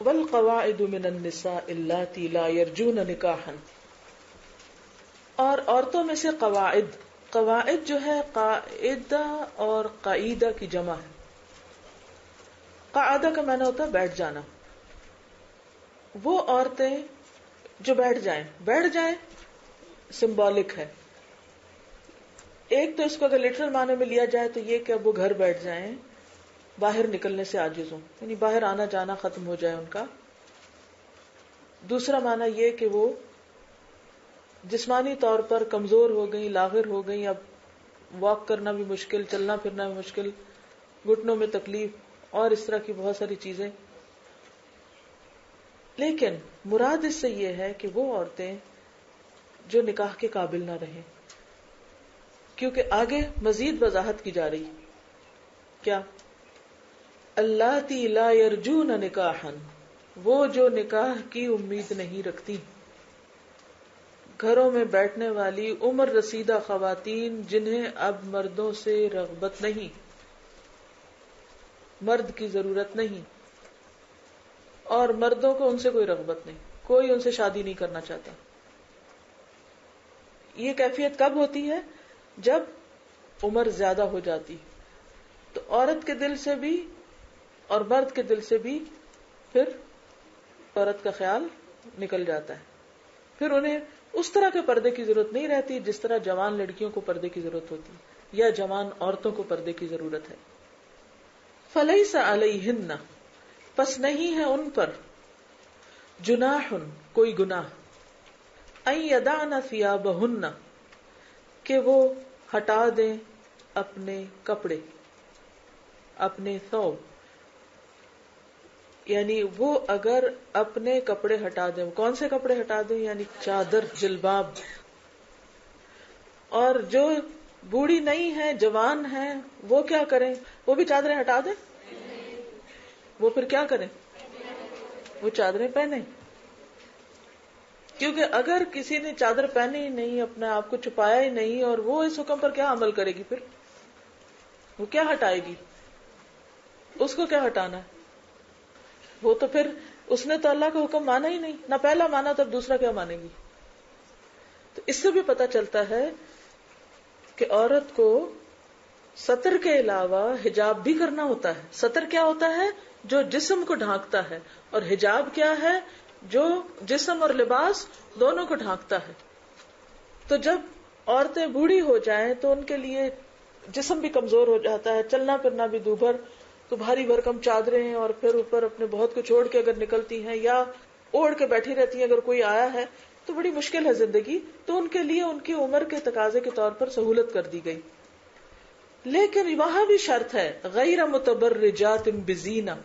वल कवाइद मिनसा इल्लाती ला यरजून निकाहन। और औरतों में से कवाइद कवाइद जो है कायदा और कायदा की जमा है। कायदा का माना होता है बैठ जाना। वो औरतें जो बैठ जाएँ बैठ जाएँ सिंबॉलिक है। एक तो इसको अगर लिटरल माने में लिया जाए तो ये कि अब वो घर बैठ जाएँ बाहर निकलने से आजिज हो। यानी बाहर आना जाना खत्म हो जाए उनका। दूसरा माना यह कि वो जिस्मानी तौर पर कमज़ोर हो गई लागिर हो गई, अब वॉक करना भी मुश्किल, चलना फिरना भी मुश्किल, घुटनों में तकलीफ़, और इस तरह की बहुत सारी चीज़ें। लेकिन मुराद इससे यह है कि वो औरतें जो निकाह के काबिल ना रहें, क्योंकि आगे मजीद वजाहत की जा रही। क्या? अल्लाह ती ला यरजून निकाहन। वो जो निकाह की उम्मीद नहीं रखती। घरों में बैठने वाली उम्र रसीदा खातन जिन्हें अब मर्दों से रगबत नहीं। मर्द की ज़रूरत नहीं। और मर्दों को उनसे कोई रगबत नहीं। कोई उनसे शादी नहीं करना चाहता। ये कैफियत कब होती है? जब उम्र ज़्यादा हो जाती। तो औरत के दिल से भी और मर्द के दिल से भी फिर औरत का ख्याल निकल जाता है। फिर उन्हें उस तरह के पर्दे की ज़रूरत नहीं रहती जिस तरह जवान लड़कियों को पर्दे की ज़रूरत होती है या जवान औरतों को पर्दे की ज़रूरत है। फलई सा अलहिन्ना, पस नहीं है उन पर जुनाहन, कोई गुनाह। अई अदा न फिया बहुन्ना कि वो हटा दें अपने कपड़े, अपने सौ यानी वो अगर अपने कपड़े हटा दें कौन से कपड़े हटा दें? यानी चादर, जिलबाब। और जो बूढ़ी नहीं है, जवान है, वो क्या करें? वो भी चादरें हटा दें? वो फिर क्या करें? वो चादरें पहने। क्योंकि अगर किसी ने चादर पहनी ही नहीं, अपने आप को छुपाया ही नहीं, और वो इस हुक्म पर क्या अमल करेगी फिर? वो क्या हटाएगी? उसको क्या हटाना है? वो तो फिर उसने तो अल्लाह का हुक्म माना ही नहीं। ना पहला माना तब दूसरा क्या मानेगी? तो इससे भी पता चलता है कि औरत को सतर के अलावा हिजाब भी करना होता है। सतर क्या होता है? जो जिस्म को ढांकता है। और हिजाब क्या है? जो जिस्म और लिबास दोनों को ढांकता है। तो जब औरतें बूढ़ी हो जाएँ तो उनके लिए जिस्म भी कमज़ोर हो जाता है चलना फिरना भी दूभर तो भारी भरकम चादरें हैं और फिर ऊपर अपने बहुत को छोड़ के अगर निकलती हैं या ओढ़ के बैठी रहती हैं, अगर कोई आया है तो बड़ी मुश्किल है ज़िंदगी। तो उनके लिए उनकी उम्र के तकाजे के तौर पर सहूलत कर दी गई। लेकिन वहाँ भी शर्त है, गैर मुतबर रिजात बिजीना।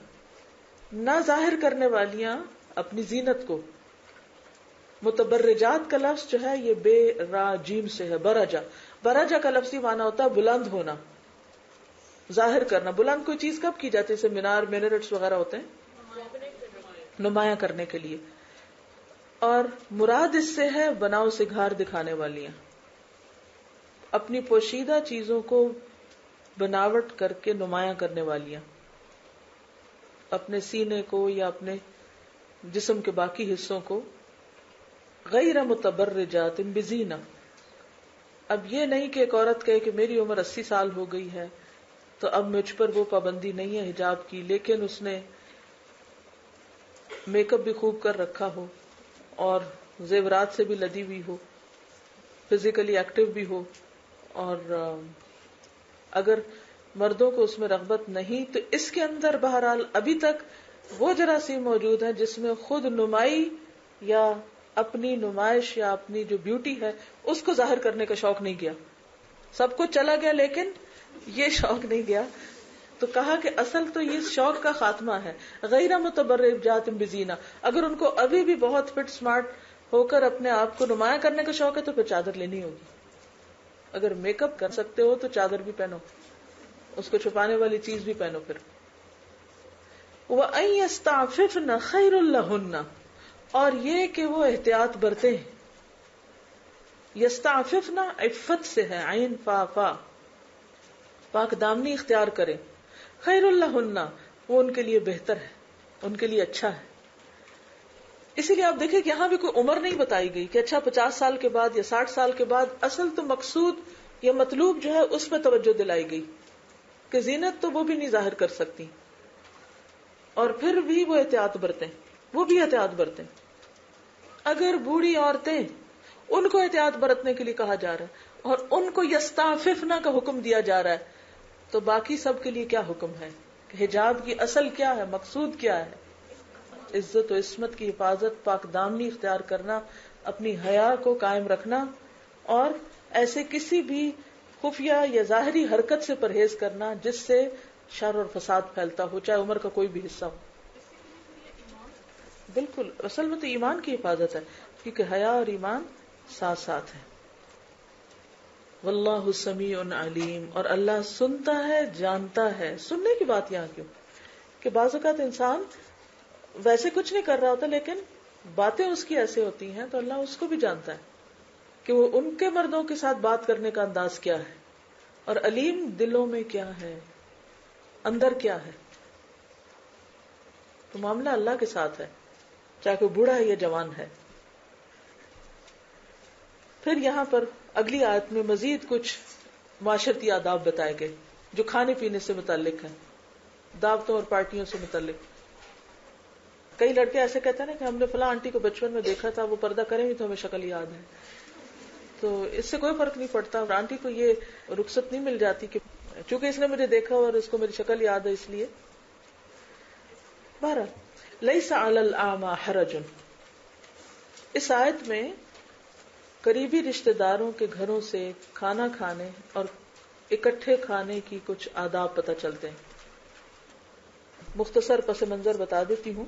ना ज़ाहिर करने वालियाँ अपनी जीनत को। मुतबर्रजात का लफ्ज जो है, ये बेराजीम से है, बराजा। बराजा का लफ्ज ही माना होता है बुलंद होना। ज़ाहिर करना। बुलंद कोई चीज़ कब की जाती है? जैसे मीनार, मिनरेट्स वगैरह होते हैं? नुमाया करने के लिए। और मुराद इससे है बनाव सिघार दिखाने वालियाँ अपनी पोशीदा चीज़ों को बनावट करके नुमाया करने वालियाँ अपने सीने को या अपने जिस्म के बाकी हिस्सों को। गैर मुतबर जात बिजीना। अब ये नहीं कि एक औरत कहे कि मेरी उम्र अस्सी साल हो गई है। तो अब मुझ पर वो पाबंदी नहीं है हिजाब की, लेकिन उसने मेकअप भी खूब कर रखा हो और जेवरात से भी लदी हुई हो फिजिकली एक्टिव भी हो और अगर मर्दों को उसमें रगबत नहीं तो इसके अंदर बहरहाल अभी तक वो जरासीम मौजूद है जिसमें खुद नुमाई या अपनी नुमाइश या अपनी जो ब्यूटी है, उसको ज़ाहिर करने का शौक नहीं किया। सब कुछ चला गया, लेकिन ये शौक नहीं गया। तो कहा कि असल तो ये शौक का खात्मा है। गैर मुतबर जात बिजीना। अगर उनको अभी भी बहुत फिट स्मार्ट होकर अपने आप को नुमाया करने का शौक है तो फिर चादर लेनी होगी। अगर मेकअप कर सकते हो तो चादर भी पहनो। उसको छुपाने वाली चीज़ भी पहनो फिर। वह न खैरुल्लाहुन्ना और ये कि वो एहतियात बरते। हैं यस्ताफिफ ना इफ्फत से है आइन फा पाकदामनी इख्तियार करें। खैरुल्लाहन्ना, वो उनके लिए बेहतर है, उनके लिए अच्छा है। इसीलिए आप देखिए कि यहाँ भी कोई उम्र नहीं बताई गई कि अच्छा पचास साल के बाद या साठ साल के बाद असल तो मकसूद या मतलूब जो है उस पर तवज्जो दिलाई गई कि जीनत तो वो भी नहीं ज़ाहिर कर सकती। और फिर भी वो एहतियात बरतें, वो भी एहतियात बरतें। अगर बूढ़ी औरतें उनको एहतियात बरतने के लिए कहा जा रहा है और उनको यस्ताफिफना का हुक्म दिया जा रहा है तो बाकी सब के लिए क्या हुक्म है? हिजाब की असल क्या है, मकसूद क्या है? इज़्ज़त और इसमत की हिफाजत पाकदामनी इख्तियार करना, अपनी हया को कायम रखना और ऐसे किसी भी खुफिया या जाहरी हरकत से परहेज करना जिससे शर और फसाद फैलता हो, चाहे उम्र का कोई भी हिस्सा हो। बिल्कुल, असल में तो ईमान की हिफाजत है, क्योंकि हया और ईमान साथ साथ है। वल्लाह समी अलीम। और अल्लाह सुनता है, जानता है। सुनने की बात यहाँ क्यों? कि बाज़ात इंसान वैसे कुछ नहीं कर रहा होता, लेकिन बातें उसकी ऐसे होती हैं तो अल्लाह उसको भी जानता है कि वो उनके मर्दों के साथ बात करने का अंदाज क्या है। और अलीम दिलों में क्या है? अंदर क्या है? तो मामला अल्लाह के साथ है, चाहे कोई बूढ़ा है या जवान है। फिर यहाँ पर अगली आयत में मजीद कुछ माशरती आदाब बताए गए, जो खाने पीने से मुतलिक है, दावतों और पार्टियों से मुतलिक कई लड़के ऐसे कहते हैं ना कि हमने फला आंटी को बचपन में देखा था, वो पर्दा करें भी तो हमें शक्ल याद है। तो इससे कोई फ़र्क नहीं पड़ता, और आंटी को ये रुखसत नहीं मिल जाती कि चूँकि इसने मुझे देखा और इसको मेरी शक्ल याद है इसलिए। बारह लई साल आमा हरजुन। इस आयत में करीबी रिश्तेदारों के घरों से खाना खाने और इकट्ठे खाने की कुछ आदाब पता चलते हैं। मुख्तसर पस मंजर बता देती हूँ।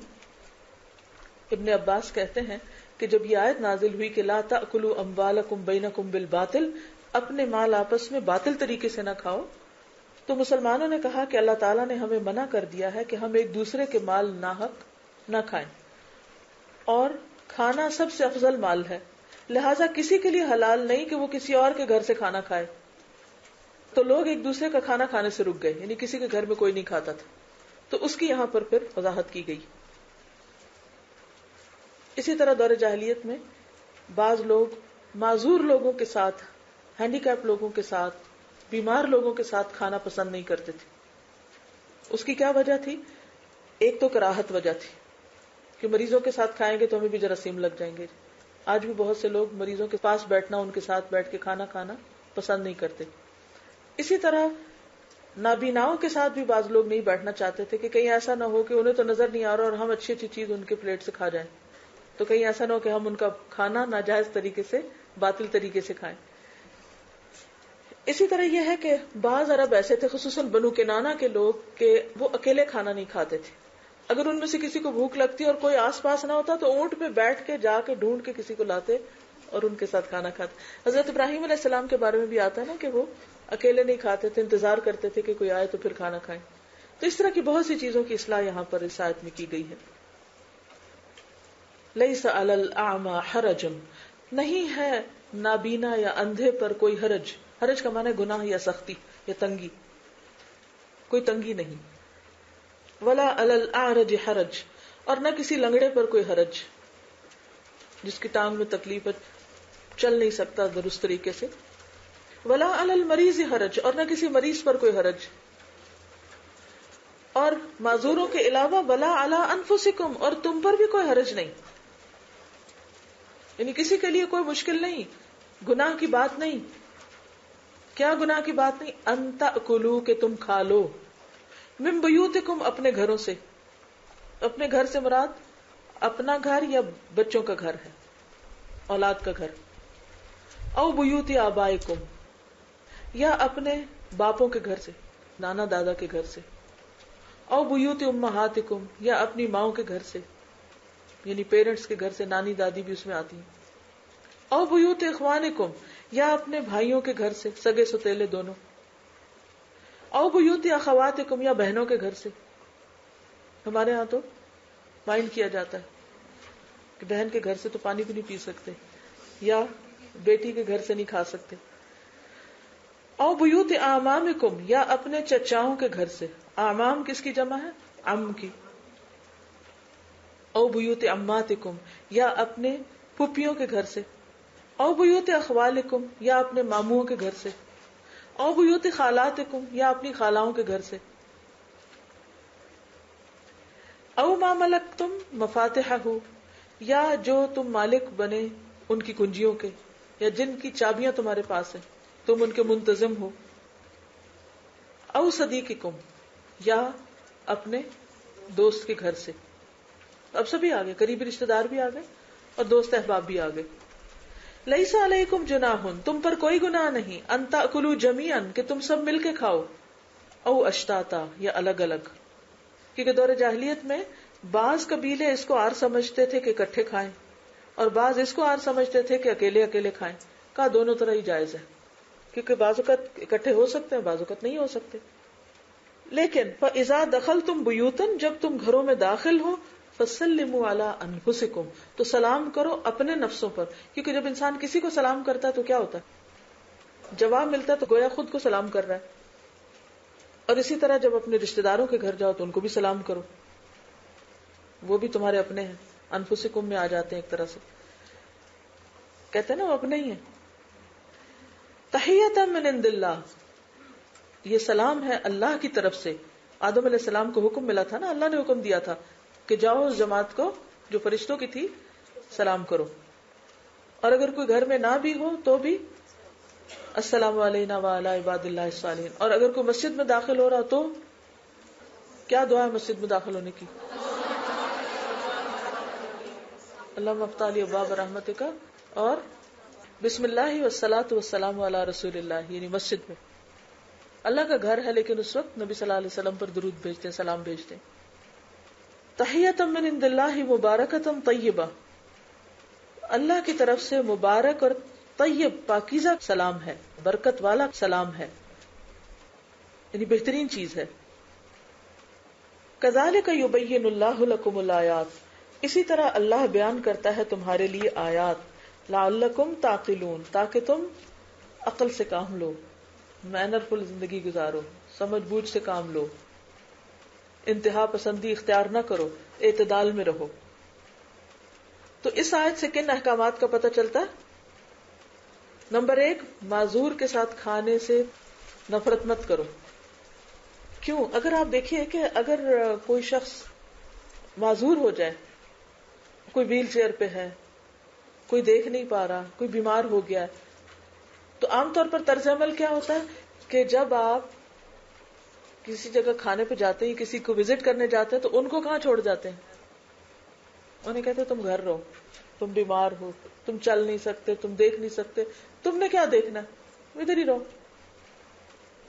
इब्ने अब्बास कहते हैं कि जब यह आयत नाजिल हुई कि ला तकुलू अम्बाल कुम कुम बिल बातिल, अपने माल आपस में बातिल तरीके से न खाओ तो मुसलमानों ने कहा कि अल्लाह ताला ने हमें मना कर दिया है कि हम एक दूसरे के माल नाहक न खाएँ। और खाना सबसे अफजल माल है। लिहाजा किसी के लिए हलाल नहीं कि वो किसी और के घर से खाना खाए। तो लोग एक दूसरे का खाना खाने से रुक गए, यानी किसी के घर में कोई नहीं खाता था। तो उसकी यहाँ पर फिर वजाहत की गई। इसी तरह दौरे जाहलीत में बाज लोग, माजूर लोगों के साथ, हैंडीकैप लोगों के साथ, बीमार लोगों के साथ खाना पसंद नहीं करते थे। उसकी क्या वजह थी? एक तो कराहत वजह थी कि मरीजों के साथ खाएँगे तो हमें भी जरासीम लग जाएँगे। आज भी बहुत से लोग मरीजों के पास बैठना, उनके साथ बैठ के खाना खाना पसंद नहीं करते। इसी तरह नाबीनाओं के साथ भी बाज लोग नहीं बैठना चाहते थे कि कहीं ऐसा ना हो कि उन्हें तो नज़र नहीं आ रहा और हम अच्छी अच्छी चीज़ उनके प्लेट से खा जाएँ। तो कहीं ऐसा ना हो कि हम उनका खाना नाजायज तरीके से, बातिल तरीके से खाएँ। इसी तरह यह है कि बाज अरब ऐसे थे खसूस बनू के नाना के लोग, के वो अकेले खाना नहीं खाते थे। अगर उनमें से किसी को भूख लगती और कोई आसपास ना होता तो ऊँट पे बैठ के, जाके ढूंढ के किसी को लाते और उनके साथ खाना खाते। हज़रत इब्राहिम सलाम के बारे में भी आता है ना कि वो अकेले नहीं खाते थे, इंतज़ार करते थे कि कोई आए तो फिर खाना खाए। तो इस तरह की बहुत सी चीज़ों की इसलाह यहाँ पर इस आयत में की गई है। लई आमा हरजन, नहीं है नाबीना या अंधे पर कोई हरज। हरज का माना गुनाह या सख्ती या तंगी। कोई तंगी नहीं। वला अलल आरज हरज, और न किसी लंगड़े पर कोई हरज, जिसकी टांग में तकलीफ़ है चल नहीं सकता दुरुस्त तरीके से। वला अलल मरीज़ हरज, और न किसी मरीज़ पर कोई हरज। और माजूरों के अलावा वला अला अनफुसिकुम, और तुम पर भी कोई हरज नहीं। यानी किसी के लिए कोई मुश्किल नहीं, गुनाह की बात नहीं। क्या गुनाह की बात नहीं? अंत कुलू के तुम खा लो। मिम अपने घरों से। अपने घर से मुराद, अपना घर या बच्चों का घर है, औलाद का घर। औ बुयूति आबाइकुम, या अपने बापों के घर से, नाना दादा के घर से। औ बुयूति उम्माहातिकुम, या अपनी माओ के घर से, यानी पेरेंट्स के घर से, नानी दादी भी उसमें आती हैं। और बुयूत इखवानिकुम, या अपने भाइयों के घर से, सगे सुतेले दोनों। और बुयूत अखवातिकुम या बहनों के घर से। हमारे यहाँ तो माइंड किया जाता है कि बहन के घर से तो पानी भी नहीं पी सकते, या बेटी के घर से नहीं खा सकते। और बुयूत आमामिकुम या अपने चचाओं के घर से। आमाम किसकी जमा है? अम की। औ बुयूत अम्मातिकुम या अपने पुपियों के घर से। औ बुयूत अखवालिकुम या अपने मामुओं के घर से। औ बुयूत खालातिकुम, या अपनी खालाओं के घर से। औ मामलक तुम मफातिहा हो या जो तुम मालिक बने उनकी कुंजियों के, या जिनकी चाबियाँ तुम्हारे पास है, तुम उनके मुंतजिम हो। औ सदीकुम या अपने दोस्त के घर से। अब सभी आ गए, करीबी रिश्तेदार भी आ गए और दोस्त अहबाब भी आ गए। लईसा अलैकुम जुनाहुन, तुम पर कोई गुनाह नहीं। अंता कुलू जमीअन, कि तुम सब मिलके खाओ। औ अश्ताता, या अलग अलग क्योंकि दौरे जाहलियत में बाज कबीले इसको आर समझते थे कि इकट्ठे खाएँ, और बाज इसको आर समझते थे कि अकेले अकेले खाएँ। कहा दोनों तरह ही जायज़ है। क्योंकि बाजुकत इकट्ठे हो सकते हैं, बाजुकत नहीं हो सकते। लेकिन इजा दखल तुम बुयूतन, जब तुम घरों में दाखिल हो फसलमु अला अनफुसिकुम। तो सलाम करो अपने नफ्सों पर। क्योंकि जब इंसान किसी को सलाम करता है तो क्या होता है? जवाब मिलता है तो गोया खुद को सलाम कर रहा है। और इसी तरह जब अपने रिश्तेदारों के घर जाओ तो उनको भी सलाम करो। वो भी तुम्हारे अपने हैं। अनफुसिकुम में आ जाते हैं एक तरह से। कहते हैं ना, वो अपने ही है। तहियत मिनदिल्ला ये सलाम है अल्लाह की तरफ़ से। आदम सलाम को हुक्म मिला था ना, अल्लाह ने हुक्म दिया था। कि जाओ उस जमात को, जो फरिश्तों की थी, सलाम करो। और अगर कोई घर में ना भी हो तो भी, अस्सलाम वाला इबादिल्लाह और अगर कोई मस्जिद में दाखिल हो रहा तो क्या दुआ है मस्जिद में दाखिल होने की? अल्लाह मफ्ताली अब्बाब रहमत का और बिस्मिल्लाह वसलात वसलाम रसूलुल्लाह, यानी मस्जिद में। अल्लाह का घर है, लेकिन उस वक्त नबी सल्लल्लाहु अलैहि वसल्लम पर दुरूद भेजते हैं, सलाम भेजते हैं। तहियतम इंदिल्लाहि मुबारकतम तय्यबा। अल्लाह की तरफ़ से मुबारक और तय्यब, पाकिजा सलाम है, बरकत वाला सलाम है। यानी बेहतरीन चीज़ है। कजाल का युबैनकुमलायात इसी तरह अल्लाह बयान करता है तुम्हारे लिए आयात। लाकुम ताकिलून, ताकि तुम अकल से काम लो, मैनरफुल ज़िंदगी गुजारो समझ बूझ से काम लो। इंतहा पसंदी इख्तियार न करो एतदाल में रहो। तो इस आयत से किन अहकाम का पता चलता? है नंबर एक, माजूर के साथ खाने से नफरत मत करो। क्यों? अगर आप देखिए कि अगर कोई शख्स माजूर हो जाए, कोई व्हील चेयर पे है, कोई देख नहीं पा रहा, कोई बीमार हो गया है तो आमतौर पर तर्ज अमल क्या होता है? कि जब आप किसी जगह खाने पे जाते हैं, किसी को विज़िट करने जाते हैं तो उनको कहाँ छोड़ जाते हैं? उन्हें कहते तुम घर रहो, तुम बीमार हो, तुम चल नहीं सकते, तुम देख नहीं सकते, तुमने क्या देखना? इधर ही रहो।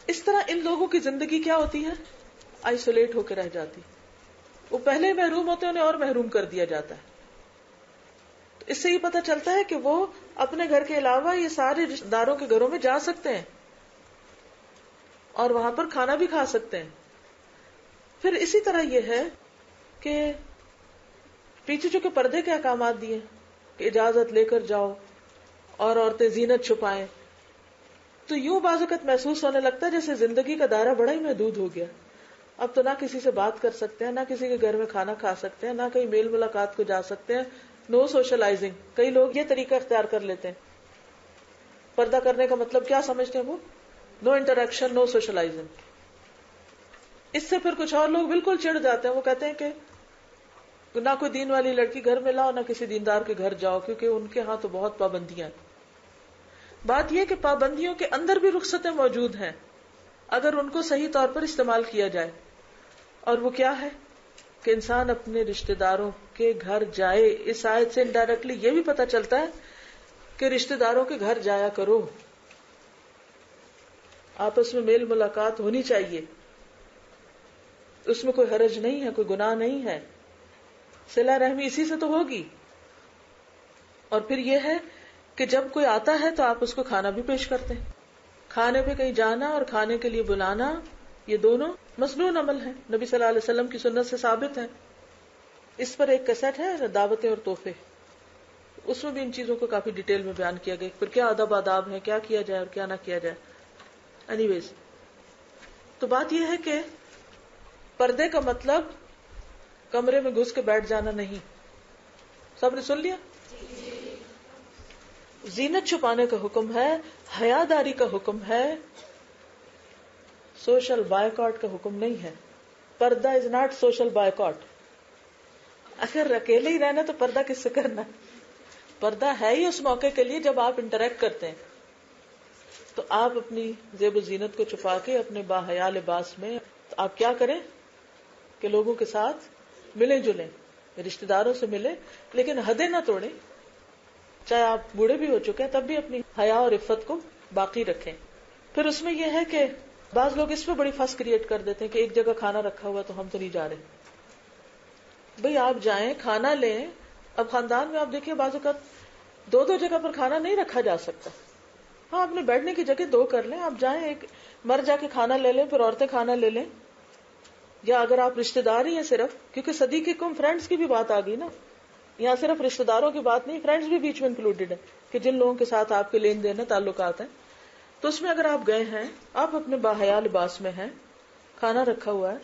इस तरह इन लोगों की ज़िंदगी क्या होती है? आइसोलेट होकर रह जाती। वो पहले महरूम होते हैं, उन्हें और महरूम कर दिया जाता है। तो इससे ये पता चलता है कि वो अपने घर के अलावा ये सारे रिश्तेदारों के घरों में जा सकते हैं। और वहाँ पर खाना भी खा सकते हैं। फिर इसी तरह यह है कि पीछे चुके पर्दे के अहकाम दिए इजाज़त लेकर जाओ और औरतें जीनत छुपाएँ तो यूँ बाजुकत महसूस होने लगता है जैसे ज़िंदगी का दायरा बड़ा ही महदूद हो गया। अब तो ना किसी से बात कर सकते हैं, ना किसी के घर में खाना खा सकते हैं, ना कहीं मेल मुलाकात को जा सकते हैं। नो सोशलाइजिंग कई लोग ये तरीका अख्तियार कर लेते हैं। पर्दा करने का मतलब क्या समझते हैं वो? नो इंटरेक्शन नो सोशलाइजिंग इससे फिर कुछ और लोग बिल्कुल चिढ़ जाते हैं। वो कहते हैं कि ना कोई दीन वाली लड़की घर में लाओ, ना किसी दीनदार के घर जाओ, क्योंकि उनके यहाँ तो बहुत पाबंदियाँ बात यह कि पाबंदियों के अंदर भी रुखसतें मौजूद हैं, अगर उनको सही तौर पर इस्तेमाल किया जाए। और वो क्या है? कि इंसान अपने रिश्तेदारों के घर जाए। इस आयत से इनडायरेक्टली ये भी पता चलता है कि रिश्तेदारों के घर जाया करो। आपस में मेल मुलाकात होनी चाहिए। उसमें कोई हरज नहीं है, कोई गुनाह नहीं है। सिला रहमी इसी से तो होगी। और फिर यह है कि जब कोई आता है तो आप उसको खाना भी पेश करते हैं। खाने पे कहीं जाना और खाने के लिए बुलाना, ये दोनों मसनून अमल है। नबी सल्लल्लाहु अलैहि वसल्लम की सुन्नत से साबित है। इस पर एक कैसेट है, दावतें और तोहफे। उसमें भी इन चीज़ों को काफ़ी डिटेल में बयान किया गया फिर क्या अदब आदाब है, क्या किया जाए और क्या ना किया जाए। एनीवेज तो बात यह है कि पर्दे का मतलब कमरे में घुस के बैठ जाना नहीं। सबने सुन लिया? जीनत छुपाने का हुक्म है, हयादारी का हुक्म है सोशल बायकॉट का हुक्म नहीं है। पर्दा इज़ नॉट सोशल बायकॉट अगर अकेले ही रहना तो पर्दा किससे करना पर्दा है ही उस मौके के लिए जब आप इंटरेक्ट करते हैं। तो आप अपनी जेब जीनत को छुपा के अपने बाहया लिबास में तो आप क्या करें? कि लोगों के साथ मिले जुले रिश्तेदारों से मिले, लेकिन हदे ना तोड़े। चाहे आप बूढ़े भी हो चुके हैं, तब भी अपनी हया और इफ्फत को बाकी रखें। फिर उसमें यह है कि बाज लोग इस पर बड़ी फस क्रिएट कर देते हैं कि एक जगह खाना रखा हुआ तो हम तो नहीं जा रहे। भाई, आप जाएँ, खाना लें। अब खानदान में आप देखिए, बाजू का दो दो जगह पर खाना नहीं रखा जा सकता। हाँ अपने बैठने की जगह दो कर लें। आप जाएँ, एक मर जाके खाना ले लें, फिर औरतें खाना ले लें। या अगर आप रिश्तेदार ही हैं सिर्फ़, क्योंकि सदी के कुम फ्रेंड्स की भी बात आ गई ना। यहाँ सिर्फ़ रिश्तेदारों की बात नहीं फ्रेंड्स भी बीच में इंक्लूडेड है, कि जिन लोगों के साथ आपके लेन देन है ताल्लुक हैं। तो उसमें अगर आप गए हैं, आप अपने बाहया लिबास में हैं, खाना रखा हुआ है,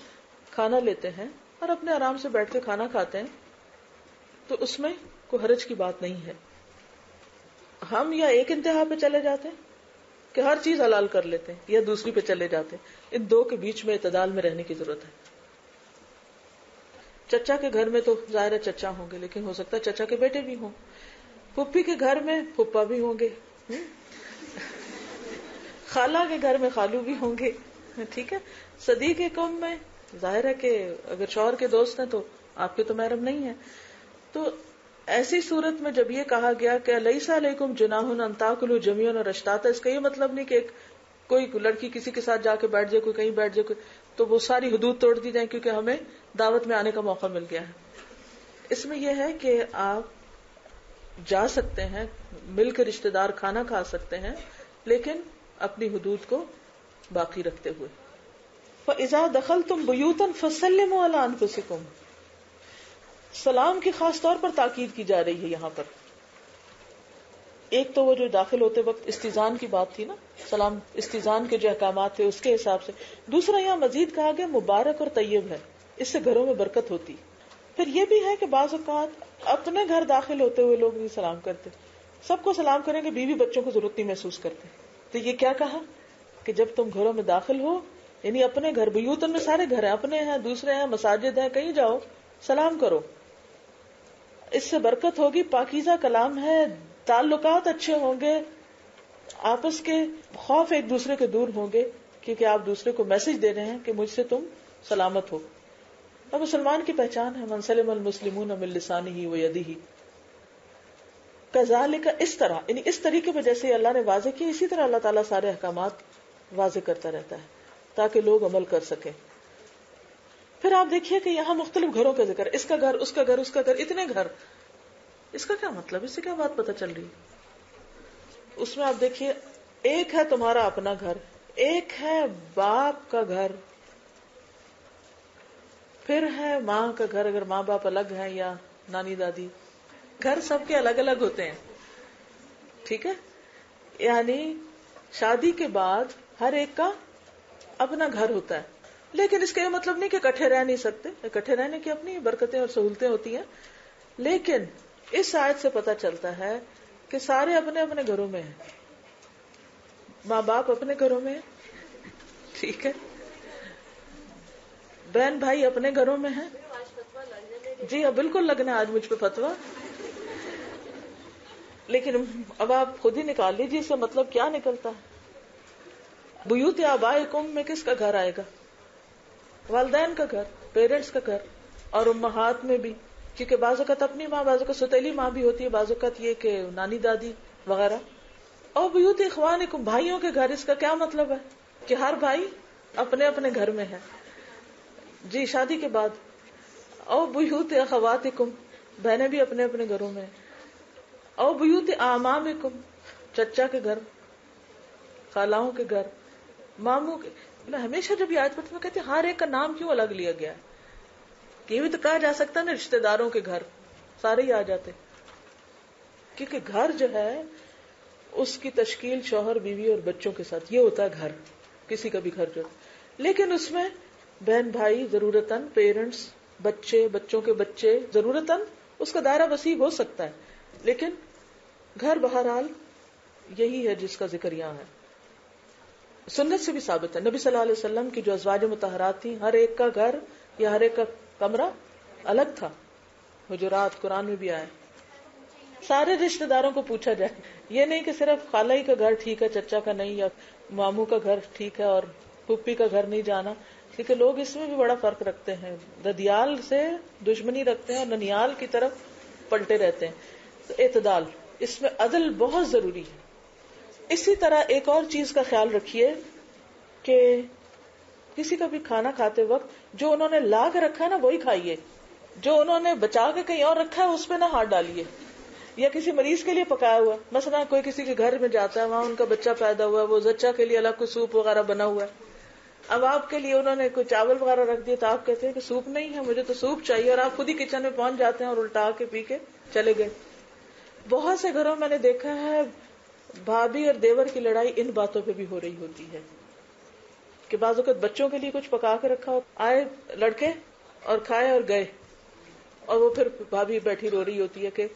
खाना लेते हैं, और अपने आराम से बैठ के खाना खाते हैं तो उसमें कोई हरज की बात नहीं है। हम या एक इंतहा पे चले जाते हैं? कि हर चीज़ हलाल कर लेते हैं, या दूसरी पे चले जाते हैं? इन दो के बीच में इतदाल में रहने की ज़रूरत है। चचा के घर में तो ज़ाहिर है चचा होंगे, लेकिन हो सकता है चचा के बेटे भी हों। पुप्पी के घर में पुप्पा भी होंगे हम्म? खाला के घर में खालू भी होंगे, ठीक है? सदी के कम में ज़ाहिर है कि अगर शौहर के दोस्त हैं तो आपके तो महरम नहीं है। तो ऐसी सूरत में जब ये कहा गया कि अलैकुम जुनाहुन अंताकुलू ज़मीन और अश्ताता, इसका ये मतलब नहीं कि कोई लड़की किसी के साथ जाके बैठ जाए, कोई कहीं बैठ जाए तो वो सारी हदूद तोड़ दी जाए क्योंकि हमें दावत में आने का मौका मिल गया है। इसमें यह है कि आप जा सकते हैं, मिलकर रिश्तेदार खाना खा सकते हैं, लेकिन अपनी हदूद को बाकी रखते हुए। इजा दखल तुम बयूतन फसलम अनफुसिकुम। सलाम की खास तौर पर ताकीद की जा रही है यहाँ पर। एक तो वो जो दाखिल होते वक्त इस्तीजान की बात थी ना, सलाम, इस्तीजान के जो अहकाम थे उसके हिसाब से। दूसरा यहाँ मजीद कहा गया, मुबारक और तैयब है, इससे घरों में बरकत होती। फिर यह भी है कि बाज अपने घर दाखिल होते हुए लोग नहीं सलाम करते। सबको सलाम करेंगे बीवी बच्चों को ज़रूरत नहीं महसूस करते। तो ये क्या कहा? कि जब तुम घरों में दाखिल हो, यानी अपने घर, बयूतन में सारे घर हैं, अपने हैं, दूसरे हैं, मसाजिद हैं, कहीं जाओ, सलाम करो। इससे बरकत होगी। पाकिजा कलाम है, ताल्लुकात अच्छे होंगे, आपस के खौफ एक दूसरे के दूर होंगे, क्योंकि आप दूसरे को मैसेज दे रहे हैं कि मुझसे तुम सलामत हो। अब मुसलमान की पहचान है मनसलम मुस्लिम ही वो यदि ही कजाल का इस तरह इस तरीके पर जैसे अल्लाह ने वाजे किया इसी तरह अल्लाह ताला सारे अहकाम वाजे करता रहता है, ताकि लोग अमल कर सके। फिर आप देखिए कि यहाँ मुख्तलिफ़ घरों का ज़िक्र, इसका घर, उसका घर उसका घर, इतने घर। इसका क्या मतलब? इससे क्या बात पता चल रही? उसमें आप देखिए, एक है तुम्हारा अपना घर, एक है बाप का घर, फिर है माँ का घर, अगर माँ बाप अलग है या नानी, दादी। घर सबके अलग अलग होते हैं। ठीक है? यानी शादी के बाद हर एक का अपना घर होता है। लेकिन इसका यह मतलब नहीं कि इकट्ठे रह नहीं सकते। इकट्ठे रहने की अपनी बरकतें और सहूलतें होती हैं। लेकिन इस आयत से पता चलता है कि सारे अपने अपने घरों में हैं। माँ बाप अपने घरों में ठीक है? बहन भाई अपने घरों में है। जी हाँ बिल्कुल लगना आज मुझ पे फतवा। लेकिन अब आप खुद ही निकाल लीजिए इसका मतलब क्या निकलता है? बुयूत आबाए कुम में किसका घर आएगा? वालदेन का घर, पेरेंट्स का घर और उम्माहात में भी, क्योंकि बाजुकत अपनी माँ बाजुकत सुतेली माँ भी होती है बाजुकत ये कि नानी, दादी वगैरह। और बुयूत इखवान भाइयों के घर, इसका क्या मतलब है? कि हर भाई अपने अपने घर में है। जी, शादी के बाद। और बुयूत अखवात बहनें भी अपने अपने घरों में। और बुयूत आमाम चचा के घर, खालाओं के घर, मामू के मैं हमेशा जब याद पढ़ती मैं कहती हर एक का नाम क्यों अलग लिया गया ये भी तो कहा जा सकता है ना, रिश्तेदारों के घर, सारे ही आ जाते क्योंकि घर जो है, उसकी तश्कील शौहर, बीवी और बच्चों के साथ, ये होता है घर, किसी का भी घर जो लेकिन उसमें बहन भाई, जरूरतन, पेरेंट्स, बच्चे, बच्चों के बच्चे, जरूरतन, उसका दायरा वसी हो सकता है। लेकिन घर बहरहाल यही है जिसका ज़िक्र यहाँ है। सुन्नत से भी साबित है। नबी सल्लल्लाहु अलैहि वसल्लम की जो अजवाज मुतहरात थी, हर एक का घर या हर एक का कमरा अलग था। हुजरात, कुरान में भी आया सारे रिश्तेदारों को पूछा जाए, ये नहीं कि सिर्फ़ खाला का घर ठीक है, चचा का नहीं, या मामू का घर ठीक है और पुप्पी का घर नहीं जाना, क्योंकि लोग इसमें भी बड़ा फ़र्क रखते हैं। ददियाल से दुश्मनी रखते हैं और ननियाल की तरफ़ पलटे रहते हैं। तो एतदाल इसमें अदल बहुत ज़रूरी है। इसी तरह एक और चीज़ का ख्याल रखिए कि किसी का भी खाना खाते वक्त जो उन्होंने ला के रखा है ना, वही खाइए। जो उन्होंने बचा के कहीं और रखा है, उस पर ना हाथ डालिए। या किसी मरीज़ के लिए पकाया हुआ मसला कोई किसी के घर में जाता है, वहाँ उनका बच्चा पैदा हुआ है, वो जच्चा के लिए अलग कोई सूप वगैरह बना हुआ है। अब आपके लिए उन्होंने कोई चावल वगैरह रख दिया तो आप कहते हैं कि सूप नहीं है, मुझे तो सूप चाहिए, और आप खुद ही किचन में पहुँच जाते हैं और उल्टा के पी के चले गए। बहुत से घरों मैंने देखा है भाभी और देवर की लड़ाई इन बातों पे भी हो रही होती है कि बाजू के बच्चों के लिए कुछ पका के रखा हो, आए लड़के और खाए और गए, और वो फिर भाभी बैठी रो रही होती है कि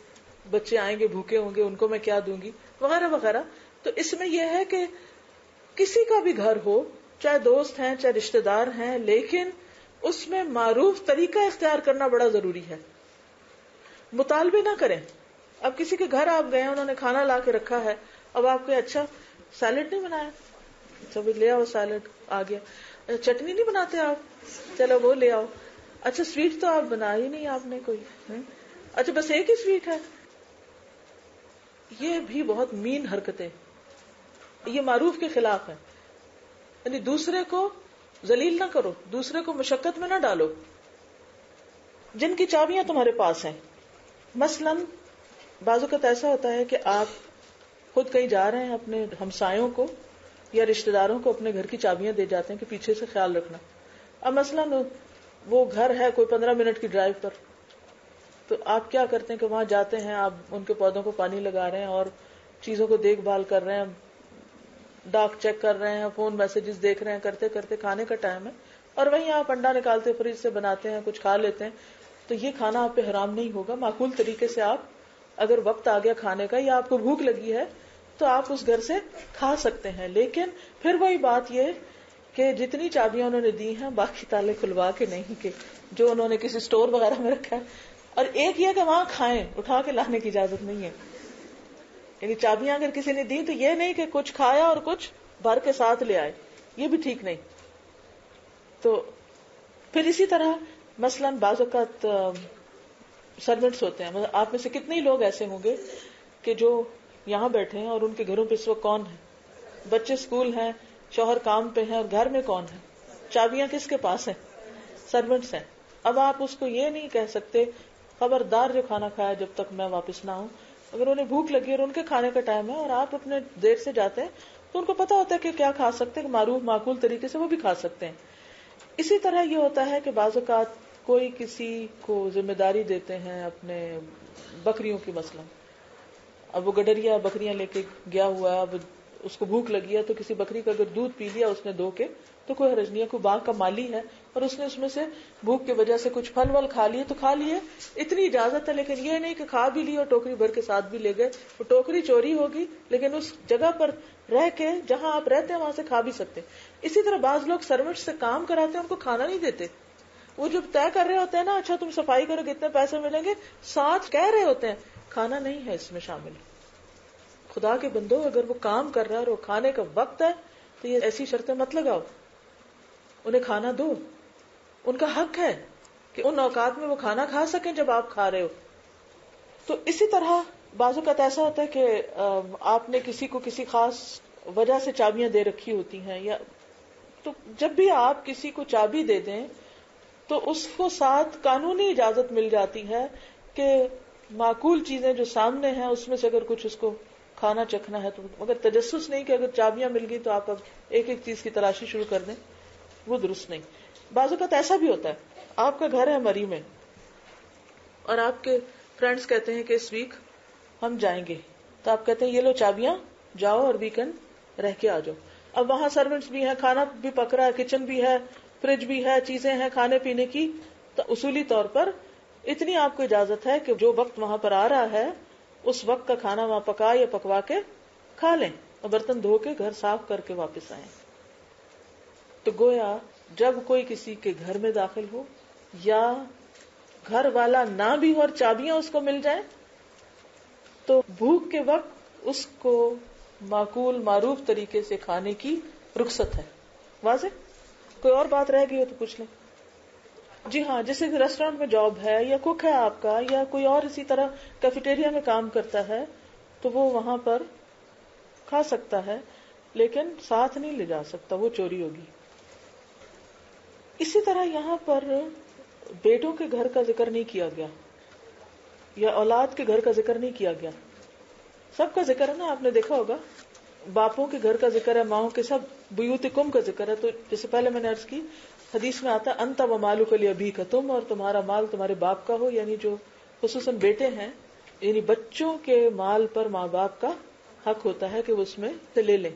बच्चे आएँगे, भूखे होंगे, उनको मैं क्या दूँगी, वगैरह वगैरह। तो इसमें यह है कि किसी का भी घर हो, चाहे दोस्त हैं, चाहे रिश्तेदार हैं, लेकिन उसमें मारूफ तरीका इख्तियार करना बड़ा ज़रूरी है। मुतालबे ना करें। अब किसी के घर आप गए उन्होंने खाना ला के रखा है अब आपके अच्छा सैलड नहीं बनाया? सब ले आओ सैलड आ गया। चटनी नहीं बनाते आप? चलो, वो ले आओ। अच्छा स्वीट तो आप बना ही नहीं आपने कोई, है? अच्छा बस एक ही स्वीट है। ये भी बहुत मीन हरकतें। ये मारूफ के खिलाफ है। यानी दूसरे को जलील ना करो, दूसरे को मुशक्कत में ना डालो। जिनकी चाबियाँ तुम्हारे पास हैं। मसलन बाजुकत ऐसा होता है कि आप खुद कहीं जा रहे हैं, अपने हमसायों को या रिश्तेदारों को अपने घर की चाबियाँ दे जाते हैं कि पीछे से ख्याल रखना। अब मसलन वो घर है कोई पंद्रह मिनट की ड्राइव पर। तो आप क्या करते हैं कि वहाँ जाते हैं, आप उनके पौधों को पानी लगा रहे हैं और चीज़ों को देखभाल कर रहे हैं, डाक चेक कर रहे हैं, फ़ोन मैसेजेस देख रहे हैं करते करते खाने का टाइम है और वहीं आप अंडा निकालते फ्रिज से बनाते हैं, कुछ खा लेते हैं। तो ये खाना आप पे हराम नहीं होगा, माकूल तरीके से आप अगर वक्त आ गया खाने का, या आपको भूख लगी है तो आप उस घर से खा सकते हैं। लेकिन फिर वही बात ये कि जितनी चाबियाँ उन्होंने दी हैं, बाकी ताले खुलवा के नहीं के जो उन्होंने किसी स्टोर वगैरह में रखा है। और एक ये कि वहाँ खाएँ, उठा के लाने की इजाज़त नहीं है। यानी चाबियाँ अगर किसी ने दी तो ये नहीं कि कुछ खाया और कुछ भर के साथ ले आए। ये भी ठीक नहीं। तो फिर इसी तरह, मसलन बाजुकात सर्वेंट्स होते हैं। मतलब आप में से कितने लोग ऐसे होंगे कि जो यहाँ बैठे हैं और उनके घरों पे इस वक्त कौन है? बच्चे स्कूल हैं, शोहर काम पे हैं और घर में कौन है? चाबियाँ किसके पास है? सर्वेंट्स हैं। अब आप उसको ये नहीं कह सकते, खबरदार जो खाना खाया जब तक मैं वापस ना हूँ अगर उन्हें भूख लगी और उनके खाने का टाइम है और आप अपने देर से जाते हैं तो उनको पता होता है कि क्या खा सकते हैं, मारूफ, माकूल तरीके से वो भी खा सकते हैं। इसी तरह ये होता है कि बाजुकात कोई किसी को ज़िम्मेदारी देते हैं अपने बकरियों की मसला अब वो गडरिया बकरियाँ लेके गया हुआ है, अब उसको भूख लगी है तो किसी बकरी का अगर दूध पी लिया उसने दो के तो कोई हरज नहीं है कोई बाग का माली है, और उसने उसमें से भूख की वजह से कुछ फल वल खा लिए तो खा लिए। इतनी इजाज़त है, लेकिन ये नहीं कि खा भी ली और टोकरी भर के साथ भी ले गए। वो टोकरी चोरी होगी, लेकिन उस जगह पर रह के, जहाँ आप रहते हैं, वहाँ से खा भी सकते। इसी तरह बाज लोग सर्वेंट से काम कराते हैं, उनको खाना नहीं देते। वो जब तय कर रहे होते हैं ना अच्छा तुम सफ़ाई करो, कितने पैसे मिलेंगे? साथ कह रहे होते हैं, खाना नहीं है इसमें शामिल। खुदा के बंदो, अगर वो काम कर रहा है और वो खाने का वक्त है तो ये ऐसी शर्तें मत लगाओ। उन्हें खाना दो। उनका हक है कि उन औकात में वो खाना खा सकें जब आप खा रहे हो। तो इसी तरह बाजू का ऐसा होता है कि आपने किसी को किसी खास वजह से चाबियाँ दे रखी होती हैं या तो जब भी आप किसी को चाबी दे दें तो उसको साथ कानूनी इजाज़त मिल जाती है कि माकूल चीज़ें जो सामने हैं, उसमें से अगर कुछ उसको खाना चखना है तो मगर तजस्स नहीं कि अगर चाबियाँ मिल गई तो आप अब एक एक चीज़ की तलाशी शुरू कर दें। वो दुरुस्त नहीं। बाजुकत ऐसा भी होता है। आपका घर है मरी में और आपके फ्रेंड्स कहते हैं कि इस वीक हम जाएँगे। तो आप कहते हैं, ये लो चाबियाँ, जाओ और वीकेंड रह के आ जाओ। अब वहाँ सर्वेंट्स भी हैं, खाना भी पक रहा है किचन भी है फ्रिज भी है, चीज़ें हैं खाने पीने की तो उसूली तौर पर इतनी आपको इजाज़त है कि जो वक्त वहाँ पर आ रहा है, उस वक्त का खाना वहाँ पका या पकवा के खा लें और बर्तन धो के घर साफ़ करके वापस आए। तो गोया, जब कोई किसी के घर में दाखिल हो, या घर वाला ना भी हो और चाबियाँ उसको मिल जाए तो भूख के वक्त उसको माकूल, मारूफ तरीके से खाने की रुख्सत है। वाजे कोई और बात रह गई हो तो पूछ लें। जी हाँ जैसे रेस्टोरेंट में जॉब है, या कुक है आपका, या कोई और इसी तरह कैफेटेरिया में काम करता है तो वो वहाँ पर खा सकता है, लेकिन साथ नहीं ले जा सकता, वो चोरी होगी। इसी तरह यहाँ पर बेटों के घर का ज़िक्र नहीं किया गया, या औलाद के घर का ज़िक्र नहीं किया गया। सबका ज़िक्र है ना, आपने देखा होगा? बापों के घर का ज़िक्र है, माओ के सब बुयूत कुम का ज़िक्र है। तो जैसे पहले मैंने अर्ज़ की, हदीस में आता अंत व मालू के लिए अभी का तुम, और तुम्हारा माल तुम्हारे बाप का हो। यानी जो खसूस बेटे हैं, यानी बच्चों के माल पर माँ बाप का हक होता है कि वो उसमें से ले लें।